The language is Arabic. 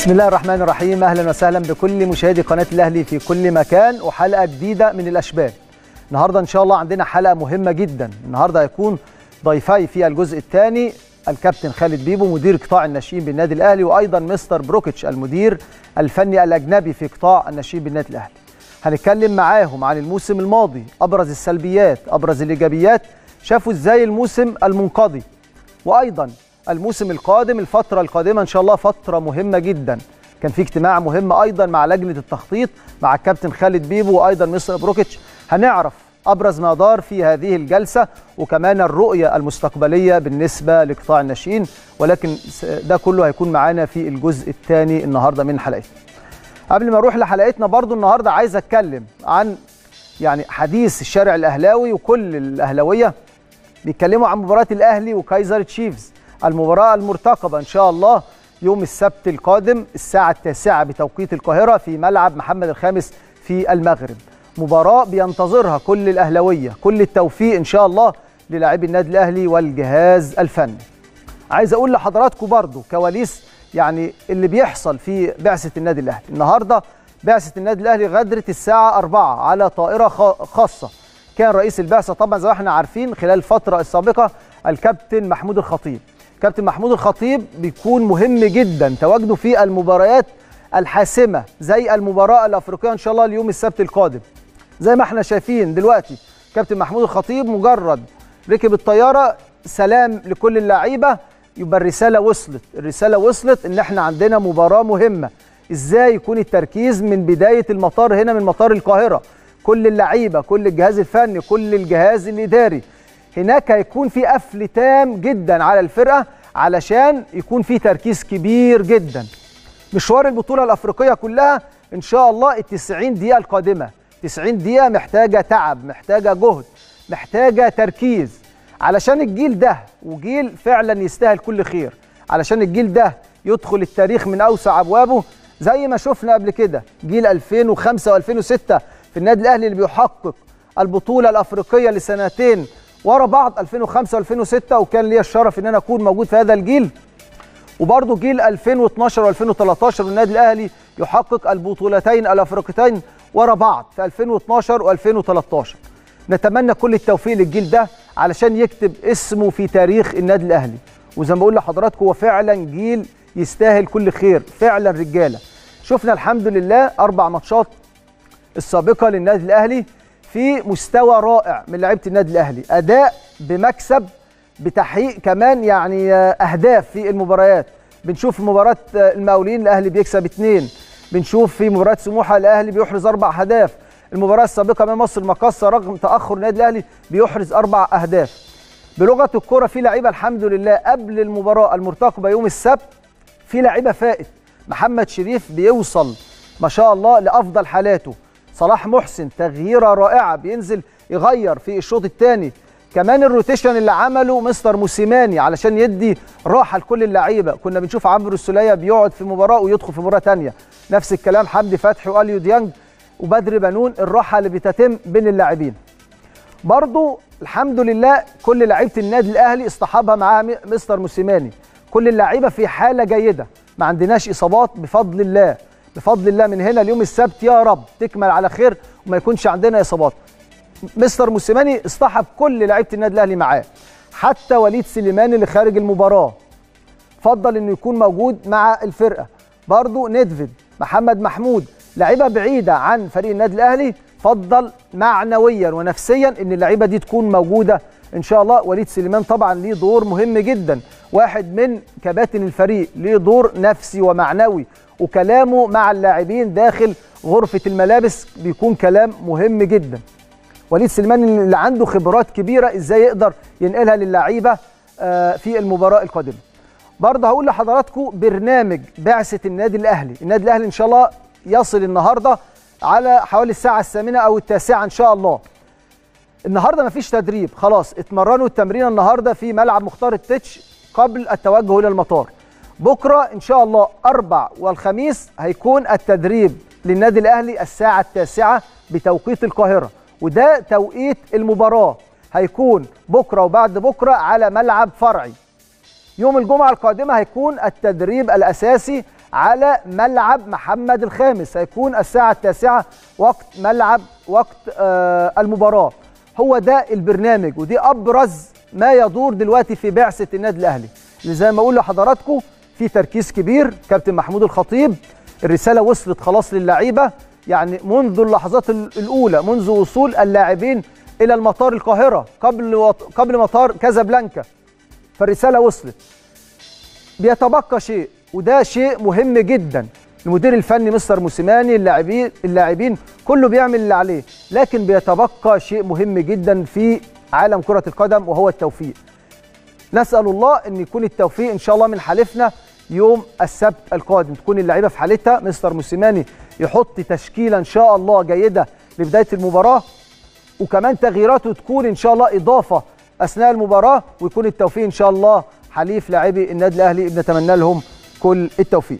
بسم الله الرحمن الرحيم. أهلا وسهلا بكل مشاهدي قناة الأهلي في كل مكان وحلقة جديدة من الاشبال النهارده إن شاء الله عندنا حلقة مهمة جدا. النهارده هيكون ضيفي في الجزء الثاني الكابتن خالد بيبو مدير قطاع الناشئين بالنادي الأهلي وأيضا مستر بروكيتش المدير الفني الأجنبي في قطاع الناشئين بالنادي الأهلي. هنتكلم معاهم عن الموسم الماضي أبرز السلبيات أبرز الإيجابيات شافوا إزاي الموسم المنقضي. وأيضا الموسم القادم الفترة القادمة إن شاء الله فترة مهمة جدا. كان في اجتماع مهم أيضا مع لجنة التخطيط مع الكابتن خالد بيبو وأيضا مستر بروكيتش هنعرف أبرز ما دار في هذه الجلسة وكمان الرؤية المستقبلية بالنسبة لقطاع الناشئين ولكن ده كله هيكون معانا في الجزء الثاني النهاردة من حلقتنا. قبل ما أروح لحلقتنا برضو النهاردة عايز أتكلم عن يعني حديث الشارع الأهلاوي وكل الأهلاوية بيتكلموا عن مباراة الأهلي وكايزر تشيفز. المباراة المرتقبة إن شاء الله يوم السبت القادم الساعة التاسعة بتوقيت القاهرة في ملعب محمد الخامس في المغرب. مباراة بينتظرها كل الأهلوية كل التوفيق إن شاء الله للاعبي النادي الأهلي والجهاز الفني. عايز أقول لحضراتكم برضو كواليس يعني اللي بيحصل في بعثة النادي الأهلي. النهاردة بعثة النادي الأهلي غدرت الساعة 4 على طائرة خاصة. كان رئيس البعثة طبعا زي ما إحنا عارفين خلال الفترة السابقة الكابتن محمود الخطيب. كابتن محمود الخطيب بيكون مهم جدا. تواجده في المباريات الحاسمة زي المباراة الأفريقية إن شاء الله اليوم السبت القادم. زي ما إحنا شايفين دلوقتي كابتن محمود الخطيب مجرد ركب الطيارة سلام لكل اللعيبة يبقى الرسالة وصلت. الرسالة وصلت إن إحنا عندنا مباراة مهمة. إزاي يكون التركيز من بداية المطار هنا من مطار القاهرة؟ كل اللعيبة كل الجهاز الفني كل الجهاز الإداري هناك هيكون في قفل تام جدا على الفرقة علشان يكون في تركيز كبير جدا. مشوار البطولة الأفريقية كلها إن شاء الله ال 90 دقيقة القادمة. 90 دقيقة محتاجة تعب محتاجة جهد محتاجة تركيز. علشان الجيل ده وجيل فعلا يستاهل كل خير. علشان الجيل ده يدخل التاريخ من أوسع أبوابه زي ما شفنا قبل كده جيل 2005 و2006 في النادي الأهلي اللي بيحقق البطولة الأفريقية لسنتين. ورا بعض 2005 و2006 وكان ليا الشرف إن أنا أكون موجود في هذا الجيل. وبرضه جيل 2012 و2013 والنادي الأهلي يحقق البطولتين الأفريقيتين ورا بعض في 2012 و2013 نتمنى كل التوفيق للجيل ده علشان يكتب اسمه في تاريخ النادي الأهلي. وزي ما بقول لحضراتكم هو فعلا جيل يستاهل كل خير فعلا رجالة. شفنا الحمد لله أربع ماتشات السابقة للنادي الأهلي. في مستوى رائع من لعيبة النادي الأهلي. أداء بمكسب بتحقيق كمان يعني أهداف في المباريات. بنشوف في مباراة المقاولين الأهلي بيكسب اثنين بنشوف في مباراة سموحة الأهلي بيحرز أربع أهداف. المباراة السابقة امام مصر المقاصة رغم تأخر النادي الأهلي بيحرز أربع أهداف. بلغة الكرة في لعيبة الحمد لله قبل المباراة المرتقبة يوم السبت في لعيبة فائت. محمد شريف بيوصل ما شاء الله لأفضل حالاته. صلاح محسن تغييرة رائعة بينزل يغير في الشوط الثاني. كمان الروتيشن اللي عمله مستر موسيماني علشان يدي راحة لكل اللعيبة. كنا بنشوف عمرو السولية بيقعد في مباراة ويدخل في مباراة ثانية نفس الكلام حمدي فتحي واليو ديانج وبدر بنون الراحة اللي بتتم بين اللاعبين. برضو الحمد لله كل لعيبة النادي الأهلي اصطحبها معاه مستر موسيماني. كل اللعيبة في حالة جيدة. ما عندناش إصابات بفضل الله. بفضل الله من هنا اليوم السبت يا رب تكمل على خير وما يكونش عندنا إصابات. مستر موسيماني اصطحب كل لعيبة النادي الأهلي معاه حتى وليد سليمان اللي خارج المباراة. فضل إنه يكون موجود مع الفرقة. برضو ندفيد محمد محمود لعيبة بعيدة عن فريق النادي الأهلي. فضل معنويا ونفسيا إن اللعيبة دي تكون موجودة إن شاء الله. وليد سليمان طبعا ليه دور مهم جدا. واحد من كباتن الفريق ليه دور نفسي ومعنوي. وكلامه مع اللاعبين داخل غرفة الملابس بيكون كلام مهم جدا. وليد سليمان اللي عنده خبرات كبيرة إزاي يقدر ينقلها للعيبة في المباراة القادمة. برضه هقول لحضراتكم برنامج بعثة النادي الأهلي. النادي الأهلي إن شاء الله يصل النهاردة. على حوالي الساعة الثامنة أو التاسعة إن شاء الله. النهاردة مفيش تدريب خلاص اتمرنوا التمرين النهاردة في ملعب مختار التتش قبل التوجه إلى المطار. بكرة إن شاء الله أربع والخميس هيكون التدريب للنادي الأهلي الساعة التاسعة بتوقيت القاهرة. وده توقيت المباراة هيكون بكرة وبعد بكرة على ملعب فرعي. يوم الجمعة القادمة هيكون التدريب الأساسي على ملعب محمد الخامس. هيكون الساعة التاسعة وقت ملعب وقت آه المباراة. هو ده البرنامج ودي أبرز ما يدور دلوقتي في بعثه النادي الأهلي. اللي زي ما أقول لحضراتكم في تركيز كبير. كابتن محمود الخطيب الرسالة وصلت خلاص للعيبة. يعني منذ اللحظات الأولى منذ وصول اللاعبين إلى المطار القاهرة قبل وط... قبل مطار كازابلانكا. فالرسالة وصلت. بيتبقى شيء. وده شيء مهم جدا. المدير الفني مستر موسيماني اللاعبين اللاعبين كله بيعمل اللي عليه لكن بيتبقى شيء مهم جدا في عالم كرة القدم وهو التوفيق. نسأل الله إن يكون التوفيق إن شاء الله من حالفنا يوم السبت القادم تكون اللعيبة في حالتها. مستر موسيماني يحط تشكيلة إن شاء الله جيدة لبداية المباراة وكمان تغييراته تكون إن شاء الله إضافة أثناء المباراة ويكون التوفيق إن شاء الله حليف لاعبي النادي الأهلي بنتمنى لهم كل التوفيق.